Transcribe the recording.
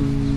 嗯。